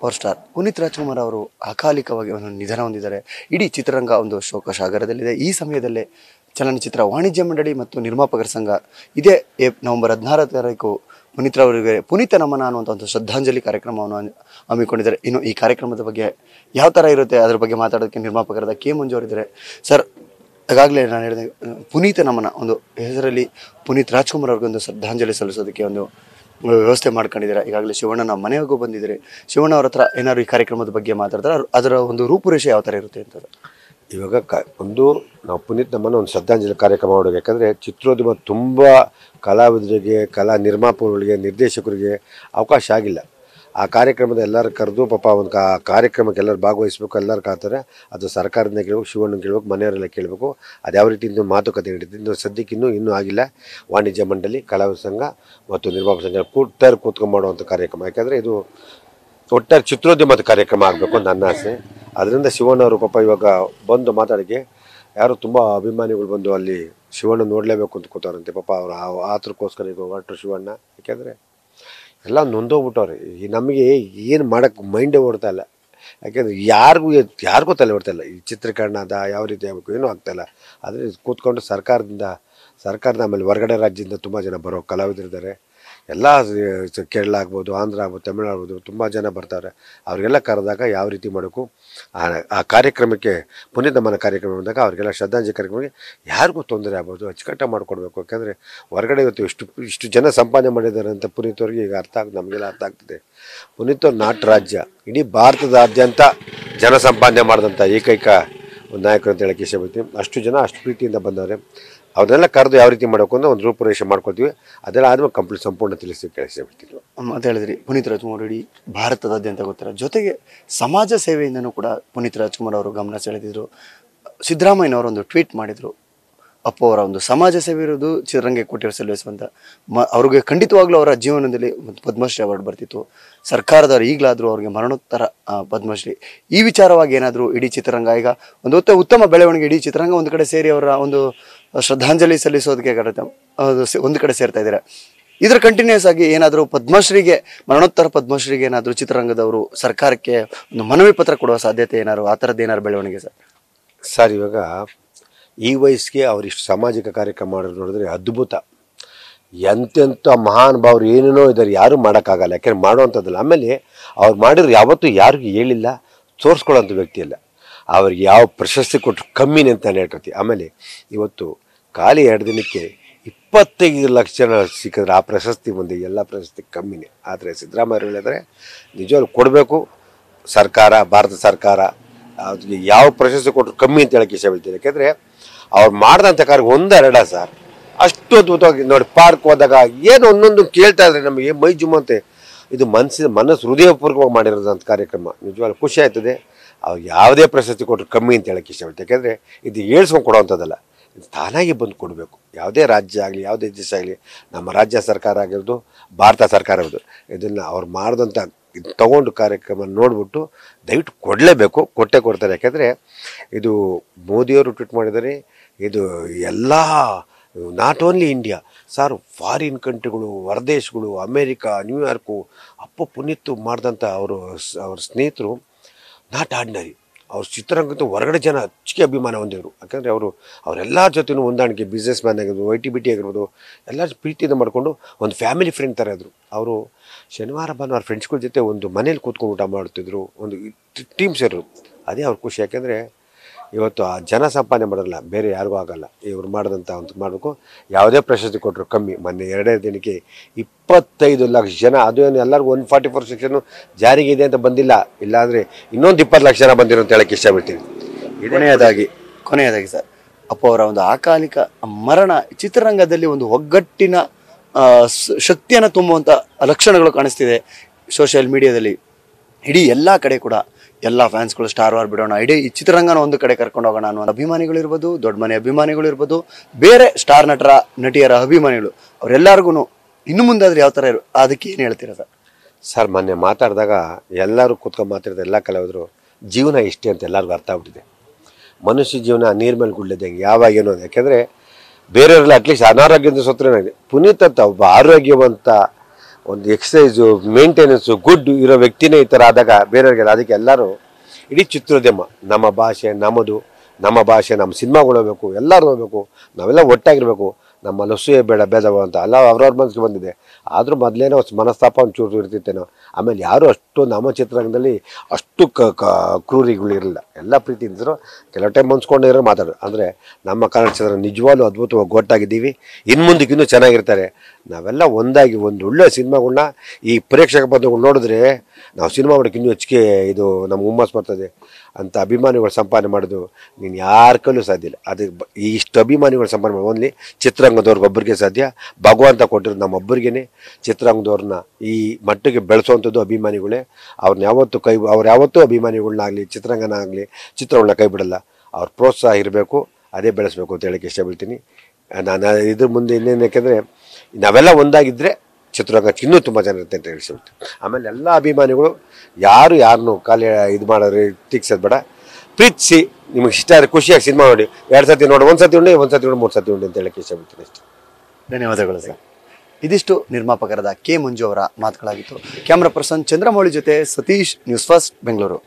Power star Puneeth Rajkumar ಅವರು ಅಕಾಲಿಕವಾಗಿ ಒಂದು ನಿಧನ ಹೊಂದಿದ್ದಾರೆ. ಇಡೀ ಚಿತ್ರರಂಗ ಒಂದು ಶೋಕ ಸಾಗರದಲ್ಲಿದೆ ಈ ಸಮಯದಲ್ಲೇ ಚಲನಚಿತ್ರ ವಾಣಿಜ್ಯ ಮಂಡಳಿ ಮತ್ತು ನಿರ್ಮಾಪಕರ ಸಂಘ ಇದೇ ನವೆಂಬರ್ ಹದಿನಾರ ತಾರೀಕು ಪುನೀತ್ ಅವರಿಗೆ ಪುನೀತ ನಮನ ಅನ್ನುವಂಥ ಒಂದು ಶ್ರದ್ಧಾಂಜಲಿ ಕಾರ್ಯಕ್ರಮವನ್ನು ಹಮ್ಮಿ- ಹಮ್ಮಿಕೊಂಡಿದ್ದಾರೆ. ಇನ್ನು ಈ ಕಾರ್ಯಕ್ರಮದ ಬಗ್ಗೆ ಯಾವ ಥರ ಇರುತ್ತೆ ಅದ್ರ ಬಗ್ಗೆ ಮಾತಾಡೋದಕ್ಕೆ ನಿರ್ಮಾಪಕರಾದ ಕೆ ಮಂಜು ಅವರಿದ್ದಾರೆ ಸರ್, ಈಗಾಗಲೇ ನಾನು ಹೇಳಿದೆ, ಪುನೀತ ನಮನ ಒಂದು ಹೆಸರಲ್ಲಿ ಪುನೀತ್ ರಾಜ್ಕುಮಾರ್ ಅವ್ರಿಗೊಂದು ಶ್ರದ್ಧಾಂಜಲಿ ಸಲ್ಲಿಸೋದಕ್ಕೆ ಒಂದು ವ್ಯವಸ್ಥೆ ಮಾಡ್ಕೊಂಡಿದ್ದೀರಾ. ಈಗಾಗಲೇ ಶಿವಣ್ಣನ ಮನೆಗೂ ಬಂದಿದ್ದೀರಿ. ಶಿವಣ್ಣ ಅವ್ರ ಹತ್ರ ಏನಾದ್ರು ಈ ಕಾರ್ಯಕ್ರಮದ ಬಗ್ಗೆ ಮಾತಾಡ್ತಾರೆ? ಅದರ ಒಂದು ರೂಪುರೇಷೆ ಯಾವ ಥರ ಇರುತ್ತೆ ಅಂತ ಇವಾಗ ಕ ಒಂದು ನಾವು ಪುನೀತ್ ನಮ್ಮನ್ನು ಒಂದು ಶ್ರದ್ಧಾಂಜಲಿ ಕಾರ್ಯಕ್ರಮ ಮಾಡೋದು ಯಾಕಂದರೆ ಚಿತ್ರೋದ್ಯಮ ತುಂಬ ಕಲಾವಿದರಿಗೆ, ಕಲಾ ನಿರ್ಮಾಪಕರಿಗೆ ನಿರ್ದೇಶಕರಿಗೆ ಅವಕಾಶ ಆಗಿಲ್ಲ. ಆ ಕಾರ್ಯಕ್ರಮದ ಎಲ್ಲರೂ ಕರೆದು ಪಾಪ ಒಂದು ಕಾ ಕಾರ್ಯಕ್ರಮಕ್ಕೆ ಎಲ್ಲರೂ ಭಾಗವಹಿಸ್ಬೇಕು, ಎಲ್ಲರೂ ಕಾತಾರೆ ಅದು ಸರ್ಕಾರದಿಂದ ಕೇಳಬೇಕು ಶಿವಣ್ಣ ಕೇಳಬೇಕು, ಮನೆಯವರೆಲ್ಲ ಕೇಳಬೇಕು. ಅದು ಯಾವ ರೀತಿ ಇನ್ನೂ ಮಾತುಕತೆ ನಡೀತಿದೆ ಇನ್ನು ಸದ್ಯಕ್ಕೆ ಇನ್ನೂ ಇನ್ನೂ ಆಗಿಲ್ಲ. ವಾಣಿಜ್ಯ ಮಂಡಳಿ, ಕಲಾವಿದ ಸಂಘ ಮತ್ತು ನಿರ್ಮಾಪ ಸಂಘ ಕೂಡ್ತಾರೆ ಕೂತ್ಕೊಂಡು ಮಾಡುವಂಥ ಕಾರ್ಯಕ್ರಮ. ಯಾಕೆಂದರೆ ಇದು ಒಟ್ಟಾರೆ ಚಿತ್ರೋದ್ಯಮದ ಕಾರ್ಯಕ್ರಮ ಆಗಬೇಕು ಅಂತ ನನ್ನ ಆಸೆ. ಅದರಿಂದ ಶಿವಣ್ಣವರು ಪಾಪ ಇವಾಗ ಬಂದು ಮಾತಾಡಿಕೆ ಯಾರು ತುಂಬ ಅಭಿಮಾನಿಗಳು ಬಂದು ಅಲ್ಲಿ ಶಿವಣ್ಣ ನೋಡಲೇಬೇಕು ಅಂತ ಕೂತಾರಂತೆ ಪಾಪ ಅವರು ಆತರಕ್ಕೋಸ್ಕರ ಈಗ ಹೊರಟರು ಶಿವಣ್ಣ. ಯಾಕೆಂದರೆ ಎಲ್ಲ ನೊಂದೋಗ್ಬಿಟ್ಟವ್ರೆ. ಈ ನಮಗೆ ಏನು ಮಾಡೋಕ್ಕೆ ಮೈಂಡೇ ಓಡ್ತಾ ಇಲ್ಲ. ಯಾಕೆಂದರೆ ಯಾರಿಗೂ ಯಾರಿಗೂ ತಲೆ ಓಡ್ತಾ ಇಲ್ಲ. ಈ ಚಿತ್ರೀಕರಣ ಯಾವ ರೀತಿ ಆಗಬೇಕು ಏನೂ ಆಗ್ತಾಯಿಲ್ಲ ಆದರೆ ಕೂತ್ಕೊಂಡು ಸರ್ಕಾರದಿಂದ ಸರ್ಕಾರದ ಆಮೇಲೆ ಹೊರಗಡೆ ರಾಜ್ಯದಿಂದ ತುಂಬ ಜನ ಬರೋ ಕಲಾವಿದರಿದ್ದಾರೆ. ಎಲ್ಲ ಕೇರಳ ಆಗ್ಬೋದು, ಆಂಧ್ರ ಆಗ್ಬೋದು, ತಮಿಳು ಆಗ್ಬೋದು, ತುಂಬ ಜನ ಬರ್ತಾರೆ. ಅವರಿಗೆಲ್ಲ ಕರೆದಾಗ ಯಾವ ರೀತಿ ಮಾಡಬೇಕು? ಆ ಕಾರ್ಯಕ್ರಮಕ್ಕೆ ಪುನೀತ್ ನಮನ ಕಾರ್ಯಕ್ರಮ ಬಂದಾಗ ಅವರಿಗೆಲ್ಲ ಶ್ರದ್ಧಾಂಜಲಿ ಕಾರ್ಯಕ್ರಮಕ್ಕೆ ಯಾರಿಗೂ ತೊಂದರೆ ಆಗ್ಬೋದು ಅಚ್ಚುಕಟ್ಟಾಗಿ ಮಾಡಿಕೊಡ್ಬೇಕು. ಯಾಕೆಂದರೆ ಹೊರಗಡೆ ಇವತ್ತು ಇಷ್ಟು ಇಷ್ಟು ಜನ ಸಂಪಾದನೆ ಮಾಡಿದ್ದಾರೆ ಅಂತ ಪುನೀತ್ ಅವ್ರಿಗೆ ಈಗ ಅರ್ಥ ಆಗ್ತದೆ ನಮಗೆಲ್ಲ ಅರ್ಥ ಆಗ್ತದೆ. ಪುನೀತ್ ಅವ್ರ ನಾಟ್ ರಾಜ್ಯ, ಇಡೀ ಭಾರತದಾದ್ಯಂತ ಜನ ಸಂಪಾದನೆ ಮಾಡಿದಂಥ ಏಕೈಕ ಒಂದು ನಾಯಕರು ಅಂತ ಹೇಳಕ್ಕೆ ಇಷ್ಟಪಡ್ತೀನಿ. ಅಷ್ಟು ಜನ ಅಷ್ಟು ಪ್ರೀತಿಯಿಂದ ಬಂದವ್ರೆ. ಅವ್ರನ್ನೆಲ್ಲ ಕರೆದು ಯಾವ ರೀತಿ ಮಾಡಬೇಕು ಅಂತ ಒಂದು ರೂಪುರೇಷೆ ಮಾಡ್ಕೊಳ್ತೀವಿ. ಅದೆಲ್ಲ ಆದ್ಮೇಲೆ ಕಂಪ್ಲೀಟ್ ಸಂಪೂರ್ಣ ತಿಳಿಸಿ ಇಷ್ಟಪಡ್ತೀನಿ ಅಂತ ಹೇಳಿದ್ರಿ. ಪುನೀತ್ ರಾಜ್ಕುಮಾರ್ ಇಡೀ ಭಾರತದಾದ್ಯಂತ ಗೊತ್ತಿರ. ಜೊತೆಗೆ ಸಮಾಜ ಸೇವೆಯಿಂದನೂ ಕೂಡ ಪುನೀತ್ ರಾಜ್ಕುಮಾರ್ ಅವರು ಗಮನ ಸೆಳೆದಿದ್ರು. ಸಿದ್ದರಾಮಯ್ಯನವರು ಒಂದು ಟ್ವೀಟ್ ಮಾಡಿದ್ರು. ಅಪ್ಪ ಅವರ ಒಂದು ಸಮಾಜ ಸೇವೆ ಇರೋದು ಚಿತ್ರರಂಗ ಕೊಟ್ಟಿರೋ ಸಲ್ಲಿಸುವಂತ ಮ, ಅವ್ರಿಗೆ ಖಂಡಿತವಾಗ್ಲೂ ಅವರ ಜೀವನದಲ್ಲಿ ಒಂದು ಪದ್ಮಶ್ರೀ ಅವಾರ್ಡ್ ಬರ್ತಿತ್ತು. ಸರ್ಕಾರದವರು ಈಗಲಾದರೂ ಅವ್ರಿಗೆ ಮರಣೋತ್ತರ ಪದ್ಮಶ್ರೀ. ಈ ವಿಚಾರವಾಗಿ ಏನಾದರೂ ಇಡೀ ಚಿತ್ರರಂಗ, ಈಗ ಒಂದು ಉತ್ತಮ ಬೆಳವಣಿಗೆ ಇಡೀ ಚಿತ್ರರಂಗ ಒಂದು ಕಡೆ ಸೇರಿ ಅವರ ಒಂದು ಶ್ರದ್ಧಾಂಜಲಿ ಸಲ್ಲಿಸೋದಕ್ಕೆ ಒಂದು ಕಡೆ ಸೇರ್ತಾ ಇದ್ದಾರೆ. ಇದ್ರ ಕಂಟಿನ್ಯೂಸ್ ಆಗಿ ಏನಾದರೂ ಪದ್ಮಶ್ರೀಗೆ, ಮರಣೋತ್ತರ ಪದ್ಮಶ್ರೀಗೆ ಏನಾದರೂ ಚಿತ್ರರಂಗದವರು ಸರ್ಕಾರಕ್ಕೆ ಒಂದು ಮನವಿ ಪತ್ರ ಕೊಡುವ ಸಾಧ್ಯತೆ ಏನಾದ್ರು, ಆ ಥರದ್ದು ಏನಾದ್ರು ಬೆಳವಣಿಗೆ ಸರ್? ಸರ್, ಇವಾಗ ಈ ವಯಸ್ಸಿಗೆ ಅವರಿಷ್ಟು ಸಾಮಾಜಿಕ ಕಾರ್ಯಕ್ರಮ ಮಾಡೋದು ನೋಡಿದ್ರೆ ಅದ್ಭುತ. ಎಂತೆಂಥ ಮಹಾನ್ ಭಾವರು ಏನೇನೋ ಇದ್ದಾರೆ ಯಾರೂ ಮಾಡೋಕ್ಕಾಗಲ್ಲ. ಯಾಕೆಂದ್ರೆ ಮಾಡುವಂಥದ್ದಲ್ಲ. ಆಮೇಲೆ ಅವ್ರು ಮಾಡಿದ್ರು ಯಾವತ್ತೂ ಯಾರಿಗೂ ಹೇಳಿಲ್ಲ, ತೋರಿಸ್ಕೊಳ್ಳೋಂಥ ವ್ಯಕ್ತಿ ಇಲ್ಲ ಅವ್ರಿಗೆ ಯಾವ ಪ್ರಶಸ್ತಿ ಕೊಟ್ಟರು ಕಮ್ಮಿನೇ ಅಂತ ಹೇಳ್ಕೊತಿ ಆಮೇಲೆ ಇವತ್ತು ಖಾಲಿ ಎರಡು ದಿನಕ್ಕೆ ಇಪ್ಪತ್ತೈದು ಲಕ್ಷ ಜನ ಸಿಕ್ಕಿದ್ರೆ ಆ ಪ್ರಶಸ್ತಿ ಮುಂದೆ ಎಲ್ಲ ಪ್ರಶಸ್ತಿ ಕಮ್ಮಿನೇ. ಆದರೆ ಸಿದ್ದರಾಮಯ್ಯ ಹೇಳಿದರೆ, ನಿಜವಾಗ್ಲೂ ಕೊಡಬೇಕು, ಸರ್ಕಾರ, ಭಾರತ ಸರ್ಕಾರ ಅದಕ್ಕೆ ಯಾವ ಪ್ರಶಸ್ತಿ ಕೊಟ್ಟರು ಕಮ್ಮಿ ಅಂತ ಹೇಳಕ್ಕೆ ಇಷ್ಟಪಡ್ತೀನಿ ಯಾಕೆಂದರೆ ಅವ್ರು ಮಾಡಿದಂಥ ಕಾರ್ಯ ಒಂದೆರಡ ಸರ್. ಅಷ್ಟು ಅದ್ಭುತವಾಗಿ ನೋಡಿ, ಪಾರ್ಕ್ ಹೋದಾಗ ಏನು ಒಂದೊಂದು ಕೇಳ್ತಾ ಇದ್ರೆ ನಮಗೆ ಮೈ ಜುಮ್ಮಂತೆ ಇದು ಮನಸ್ಸಿನ ಮನಸ್ಸು ಹೃದಯಪೂರ್ವಕವಾಗಿ ಮಾಡಿರೋದಂಥ ಕಾರ್ಯಕ್ರಮ. ನಿಜವಾಗ್ಲೂ ಖುಷಿ ಆಯ್ತದೆ ಅವ್ರು ಯಾವುದೇ ಪ್ರಶಸ್ತಿ ಕೊಟ್ಟರು ಕಮ್ಮಿ ಅಂತ ಹೇಳಕ್ಕೆ ಇಷ್ಟಪಡ್ತೀನಿ ಯಾಕೆಂದರೆ ಇದು ಏಳ್ಸ್ಕೊಂಡು ಕೊಡೋವಂಥದ್ದಲ್ಲ ತಾನಾಗಿ ಬಂದು ಕೊಡಬೇಕು ಯಾವುದೇ ರಾಜ್ಯ ಆಗಲಿ, ಯಾವುದೇ ದೇಶ ಆಗಲಿ, ನಮ್ಮ ರಾಜ್ಯ ಸರ್ಕಾರ ಆಗಿರೋದು ಭಾರತ ಸರ್ಕಾರ ಇರೋದು. ಇದನ್ನು ಅವ್ರು ಮಾಡಿದಂಥ ತಗೊಂಡು ಕಾರ್ಯಕ್ರಮ ನೋಡಿಬಿಟ್ಟು ದಯವಿಟ್ಟು ಕೊಡಲೇಬೇಕು, ಕೊಟ್ಟೆ ಕೊಡ್ತಾರೆ. ಯಾಕೆಂದರೆ ಇದು ಮೋದಿಯವರು ಟ್ವೀಟ್ ಮಾಡಿದರೆ ಇದು ಎಲ್ಲ, not only India, sir foreign ಕಂಟ್ರಿಗಳು ಹೊರದೇಶಗಳು ಅಮೇರಿಕಾ, ನ್ಯೂಯಾರ್ಕು, ಅಪ್ಪ ಪುನೀತ್ ಮಾಡಿದಂಥ ಅವರು ಅವ್ರ ಸ್ನೇಹಿತರು ನಾಟ್ ಆರ್ಡಿನರಿ. ಅವ್ರ ಚಿತ್ರರಂಗದ ಹೊರಗಡೆ ಜನ ಹೆಚ್ಚಿಗೆ ಅಭಿಮಾನ ಹೊಂದಿದ್ರು. ಯಾಕಂದರೆ ಅವರು, ಅವರೆಲ್ಲ ಜೊತೆನೂ ಹೊಂದಾಣಿಕೆ ಬಿಸ್ನೆಸ್ ಮ್ಯಾನ್ ಆಗಿರ್ಬೋದು ಐ ಟಿ ಬಿ ಟಿ ಆಗಿರ್ಬೋದು, ಎಲ್ಲ ಪ್ರೀತಿಯಿಂದ ಮಾಡಿಕೊಂಡು ಒಂದು ಫ್ಯಾಮಿಲಿ ಫ್ರೆಂಡ್ ಥರ ಇದ್ದರು ಅವರು ಶನಿವಾರ, ಭಾನುವಾರ ಫ್ರೆಂಡ್ಸ್ಗಳ ಜೊತೆ ಒಂದು ಮನೇಲಿ ಕೂತ್ಕೊಂಡು ಊಟ ಮಾಡ್ತಿದ್ರು, ಒಂದು ಟೀಮ್ ಇರೋರು ಅದೇ ಅವ್ರ ಖುಷಿ. ಯಾಕೆಂದರೆ ಇವತ್ತು ಆ ಜನ ಸಂಪಾದನೆ ಮಾಡೋಲ್ಲ ಬೇರೆ ಯಾರಿಗೂ ಆಗಲ್ಲ. ಇವ್ರು ಮಾಡಿದಂಥ ಒಂದು ಮಾಡಬೇಕು. ಯಾವುದೇ ಪ್ರಶಸ್ತಿ ಕೊಟ್ಟರು ಕಮ್ಮಿ. ಮೊನ್ನೆ ಎರಡೇ ದಿನಕ್ಕೆ ಇಪ್ಪತ್ತೈದು ಲಕ್ಷ ಜನ ಅದು ಏನು ಎಲ್ಲರಿಗೂ ಒನ್ ಫಾರ್ಟಿ ಫೋರ್ ಸೆಕ್ಷನ್ನು ಜಾರಿಗೆ ಇದೆ ಅಂತ ಬಂದಿಲ್ಲ. ಇಲ್ಲಾಂದರೆ ಇನ್ನೊಂದು ಇಪ್ಪತ್ತು ಲಕ್ಷ ಜನ ಬಂದಿರೋ ಅಂತ ಹೇಳಕ್ಕೆ ಇಷ್ಟಪಡ್ತೀನಿ. ಕೊನೆಯದಾಗಿ ಕೊನೆಯದಾಗಿ ಸರ್ ಅಪ್ಪ ಅವರ ಒಂದು ಅಕಾಲಿಕ ಮರಣ ಚಿತ್ರರಂಗದಲ್ಲಿ ಒಂದು ಒಗ್ಗಟ್ಟಿನ ಶಕ್ತಿಯನ್ನು ತುಂಬುವಂಥ ಲಕ್ಷಣಗಳು ಕಾಣಿಸ್ತಿದೆ. ಸೋಷಿಯಲ್ ಮೀಡಿಯಾದಲ್ಲಿ ಇಡೀ ಎಲ್ಲ ಕಡೆ ಕೂಡ ಎಲ್ಲ ಫ್ಯಾನ್ಸ್ಗಳು ಸ್ಟಾರ್ ವಾರ್ ಬಿಡೋಣ. ಇಡೀ ಈ ಚಿತ್ರರಂಗನ ಒಂದು ಕಡೆ ಕರ್ಕೊಂಡು ಹೋಗೋಣ ಅನ್ನೋ ಅಭಿಮಾನಿಗಳಿರ್ಬೋದು ದೊಡ್ಡ ಮನೆ ಅಭಿಮಾನಿಗಳು ಇರ್ಬೋದು, ಬೇರೆ ಸ್ಟಾರ್ ನಟರ, ನಟಿಯರ ಅಭಿಮಾನಿಗಳು ಅವರೆಲ್ಲರಿಗೂ ಇನ್ನು ಮುಂದಾದ್ರೆ ಯಾವ ಥರ ಅದಕ್ಕೆ ಏನು ಹೇಳ್ತೀರಾ ಸರ್? ಸರ್, ಮೊನ್ನೆ ಮಾತಾಡಿದಾಗ ಎಲ್ಲರೂ ಕೂತ್ಕೊಂಡು ಮಾತಾಡಿದ ಎಲ್ಲ ಕಲಾವಿದರು, ಜೀವನ ಇಷ್ಟೇ ಅಂತ ಎಲ್ಲರಿಗೂ ಅರ್ಥ ಆಗ್ಬಿಟ್ಟಿದೆ. ಮನುಷ್ಯ ಜೀವನ ನೀರ್ ಮೇಲೆ ಗುಳ್ಳಿದಂಗೆ ಯಾವಾಗ ಏನು. ಯಾಕೆಂದ್ರೆ ಬೇರೆಯವರೆಲ್ಲ ಅಟ್ಲೀಸ್ಟ್ ಅನಾರೋಗ್ಯದಿಂದ ಸತ್ತರೆ ಪುನೀತ್ ಅಂತ ಒಬ್ಬ ಆರೋಗ್ಯವಂತ ಒಂದು ಎಕ್ಸಸೈಸು ಮೇಂಟೆನೆನ್ಸು ಗುಡ್ ಇರೋ ವ್ಯಕ್ತಿನೇ ಈ ಥರ ಆದಾಗ ಬೇರೆಯವ್ರಿಗೆ ಅದಕ್ಕೆ ಎಲ್ಲರೂ ಇಡೀ ಚಿತ್ರೋದ್ಯಮ ನಮ್ಮ ಭಾಷೆ ನಮ್ಮದು, ನಮ್ಮ ಭಾಷೆ, ನಮ್ಮ ಸಿನಿಮಾಗಳು ಹೋಗ್ಬೇಕು ಎಲ್ಲರೂ ಹೋಗ್ಬೇಕು ನಾವೆಲ್ಲ ಒಟ್ಟಾಗಿರ್ಬೇಕು. ನಮ್ಮ ಲಸೂಯೆ ಬೇಡ ಬೇದವ ಅಂತ. ಅಲ್ಲ, ಅವ್ರವ್ರ ಮನಸ್ಸಿಗೆ ಬಂದಿದೆ. ಆದರೂ ಮೊದಲೇನೋ ಮನಸ್ತಾಪ ಒಂಚೂರು ಇರ್ತಿತ್ತೇನೋ. ಆಮೇಲೆ ಯಾರು ಅಷ್ಟು ನಮ್ಮ ಚಿತ್ರರಂಗದಲ್ಲಿ ಅಷ್ಟು ಕ ಕ, ಕ್ರೂರಿಗಳು ಇರಲಿಲ್ಲ. ಎಲ್ಲ ಪ್ರೀತಿ ಇದ್ದರು ಕೆಲವು ಟೈಮ್ ಹೊಂದ್ಕೊಂಡಿರೋ ಮಾತಾಡೋದು ಅಂದರೆ ನಮ್ಮ ಕನ್ನಡ ಚಿತ್ರ ನಿಜವಾಗ್ಲೂ ಅದ್ಭುತವಾಗಿ ಒಟ್ಟಾಗಿದ್ದೀವಿ ಇನ್ನು ಚೆನ್ನಾಗಿರ್ತಾರೆ. ನಾವೆಲ್ಲ ಒಂದಾಗಿ ಒಂದು ಒಳ್ಳೆಯ ಸಿನಿಮಾಗಳನ್ನ ಈ ಪ್ರೇಕ್ಷಕ ಬಂಧುಗಳು ನೋಡಿದ್ರೆ ನಾವು ಸಿನಿಮಾ ಮಾಡೋಕ್ಕೆ ಇನ್ನೂ ಹೆಚ್ಚಿಗೆ ಇದು ನಮ್ಗೆ ಹುಮ್ಮಸ್ ಬರ್ತದೆ. ಅಂತ ಅಭಿಮಾನಿಗಳು ಸಂಪಾದನೆ ಮಾಡೋದು ನೀನು ಯಾರ ಸಾಧ್ಯ ಇಲ್ಲ. ಅದು ಬ- ಈ ಇಷ್ಟು ಅಭಿಮಾನಿಗಳು ಸಂಪಾದನೆ ಮಾಡೋದು ಓನ್ಲಿ ಚಿತ್ರರಂಗದವ್ರಿಗೆ ಒಬ್ಬರಿಗೆ ಸಾಧ್ಯ, ಭಗವಂತ ಕೊಟ್ಟಿರೋದು ನಮ್ಮೊಬ್ಬರಿಗೇ ಚಿತ್ರರಂಗದವ್ರನ್ನ ಈ ಮಟ್ಟಿಗೆ ಬೆಳೆಸೋವಂಥದ್ದು ಅಭಿಮಾನಿಗಳೇ. ಅವ್ರನ್ನ ಯಾವತ್ತೂ ಕೈ ಅವ್ರು ಯಾವತ್ತೂ ಅಭಿಮಾನಿಗಳನ್ನಾಗಲಿ ಚಿತ್ರರಂಗನಾಗಲಿ ಚಿತ್ರಗಳನ್ನ ಕೈ ಬಿಡಲ್ಲ. ಅವ್ರ ಪ್ರೋತ್ಸಾಹ ಇರಬೇಕು, ಅದೇ ಬೆಳೆಸಬೇಕು ಅಂತ ಹೇಳಕ್ಕೆ ಇಷ್ಟಪಡ್ತೀನಿ. ನಾನು ಇದ್ರ ಮುಂದೆ ಇನ್ನೇನು ಯಾಕೆಂದರೆ, ನಾವೆಲ್ಲ ಒಂದಾಗಿದ್ದರೆ ಚಿತ್ರರಂಗ ಇನ್ನೂ ತುಂಬ ಜನ ಇರುತ್ತೆ ಅಂತ ಹೇಳ್ಸಿಬಿಟ್ಟು ಆಮೇಲೆ ಎಲ್ಲ ಅಭಿಮಾನಿಗಳು ಯಾರು ಯಾರನ್ನು ಖಾಲಿ ಇದು ಮಾಡೋರು ಟೀಕ್ಸೋದು ಬೇಡ. ಪ್ರೀತಿಸಿ ನಿಮಗೆ ಇಷ್ಟ ಆದರೆ ಖುಷಿಯಾಗಿ ಸಿನಿಮಾ ನೋಡಿ. ಎರಡು ಸತಿ ನೋಡಿ, ಒಂದು ಸತಿ ಉಂಡಿ, ಒಂದು ಸತಿ ಉಂಡಿ ಮೂರು ಸತಿ ಉಂಡಿ ಅಂತ ಹೇಳಕ್ಕೆ ಇಷ್ಟಪಡ್ತೀನಿ ಧನ್ಯವಾದಗಳು ಸರ್. ಇದಿಷ್ಟು ನಿರ್ಮಾಪಕರಾದ ಕೆ ಮಂಜು ಅವರ ಮಾತುಗಳಾಗಿತ್ತು. ಕ್ಯಾಮ್ರಾ ಪರ್ಸನ್ ಚಂದ್ರಮೌಳಿ ಜೊತೆ ಸತೀಶ್, ನ್ಯೂಸ್ ಫಸ್ಟ್, ಬೆಂಗಳೂರು.